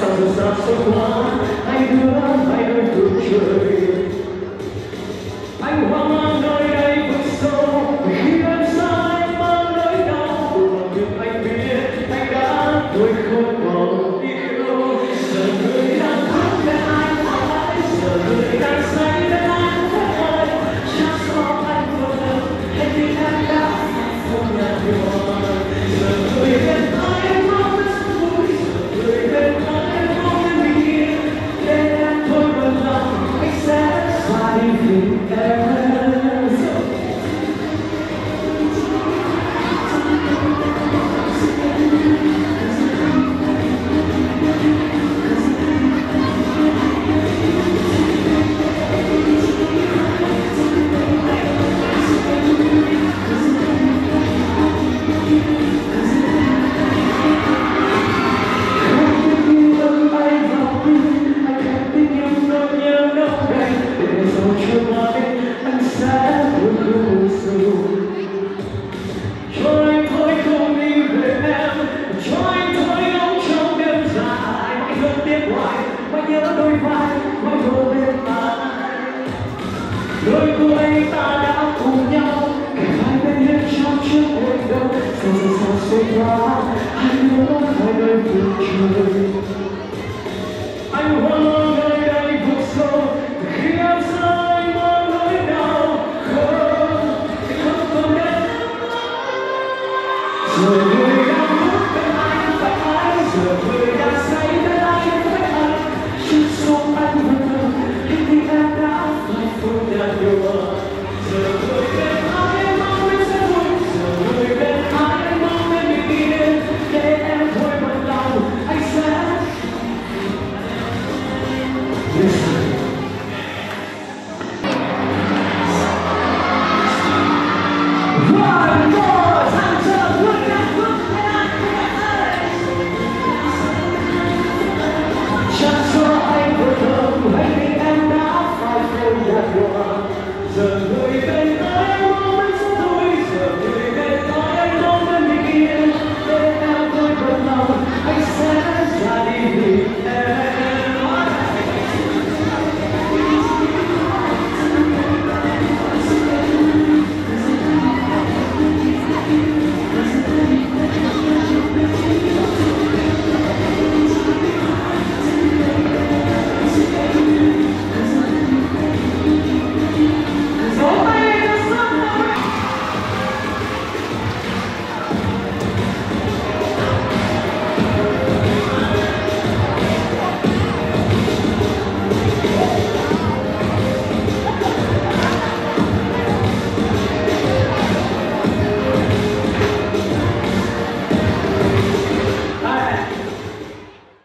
Sẵn xa xôi hoa Hãy đưa hai ơi vượt trời Anh hoang mang nơi đây vực sâu Khi em xa anh mang nỗi đau Cùng làm việc anh biết Anh đã thôi không còn yêu Giờ người đang khóc để anh Giờ người đang say để anh hỏi Chắc anh vừa hết Hết tình anh đã không nhạt đôi môi ta đã cùng nhau để hai bên hết trong trước hội đông rồi sao xuyên qua hai đứa phải đơn phương trời